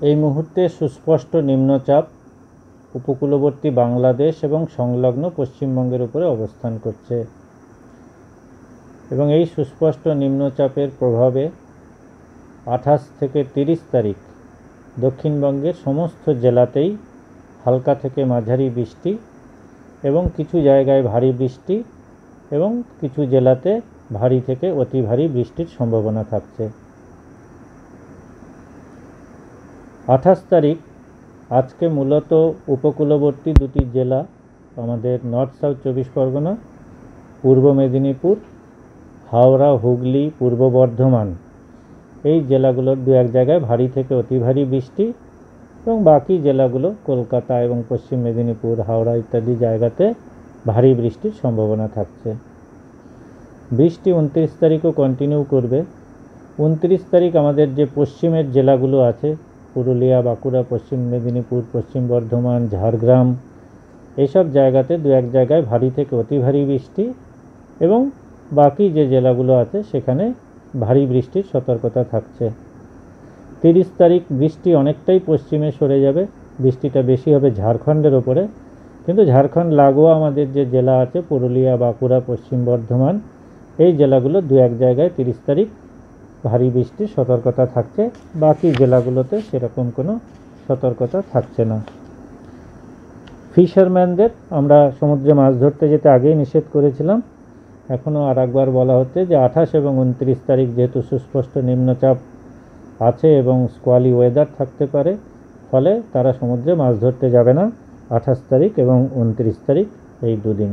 এই মুহূর্তে সুস্পষ্ট নিম্নচাপ, উপকূলবর্তী বাংলাদেশ এবং সংলগ্ন পশ্চিমবঙ্গের উপরে অবস্থান করছে। এবং এই সুস্পষ্ট নিম্নচাপের প্রভাবে আঠাশ থেকে তিরিশ তারিখ দক্ষিণবঙ্গের সমস্ত জেলাতেই হালকা থেকে মাঝারি বৃষ্টি এবং কিছু জায়গায় ভারী বৃষ্টি এবং কিছু জেলাতে ভারী থেকে অতি ভারী বৃষ্টির সম্ভাবনা থাকছে। আঠাশ তারিখ আজকে মূলত উপকূলবর্তী দুটি জেলা, আমাদের নর্থ সাউথ চব্বিশ পরগনা, পূর্ব মেদিনীপুর, হাওড়া, হুগলি, পূর্ব বর্ধমান। এই জেলাগুলোর দু এক জায়গায় ভারী থেকে অতি ভারী বৃষ্টি এবং বাকি জেলাগুলো কলকাতা এবং পশ্চিম মেদিনীপুর, হাওড়া ইত্যাদি জায়গাতে ভারী বৃষ্টির সম্ভাবনা থাকছে। বৃষ্টি উনত্রিশ তারিখও কন্টিনিউ করবে। উনত্রিশ তারিখ আমাদের যে পশ্চিমের জেলাগুলো আছে পুরুলিয়া, বাঁকুড়া, পশ্চিম মেদিনীপুর, পশ্চিম বর্ধমান, ঝাড়গ্রাম এইসব জায়গাতে দু এক জায়গায় ভারী থেকে অতি ভারী বৃষ্টি এবং বাকি যে জেলাগুলো আছে সেখানে ভারী বৃষ্টির সতর্কতা থাকছে। তিরিশ তারিখ বৃষ্টি অনেকটাই পশ্চিমে সরে যাবে। বৃষ্টিটা বেশি হবে ঝাড়খণ্ডের ওপরে। কিন্তু ঝাড়খণ্ড, লাগোয়া আমাদের যে জেলা আছে, পুরুলিয়া, বাঁকুড়া, পশ্চিম বর্ধমান, এই জেলাগুলো দু এক জায়গায় তিরিশ তারিখ ভারী বৃষ্টির সতর্কতা থাকছে। বাকি জেলাগুলোতে সেরকম কোনো সতর্কতা থাকছে না। ফিশারম্যানদের আমরা সমুদ্রে মাছ ধরতে যেতে আগেই নিষেধ করেছিলাম। এখনও আর একবার বলা হচ্ছে যে আঠাশ এবং উনত্রিশ তারিখ যেহেতু সুস্পষ্ট নিম্নচাপ আছে এবং স্কোয়ালি ওয়েদার থাকতে পারে, ফলে তারা সমুদ্রে মাছ ধরতে যাবে না। আঠাশ তারিখ এবং উনত্রিশ তারিখ এই দুদিন।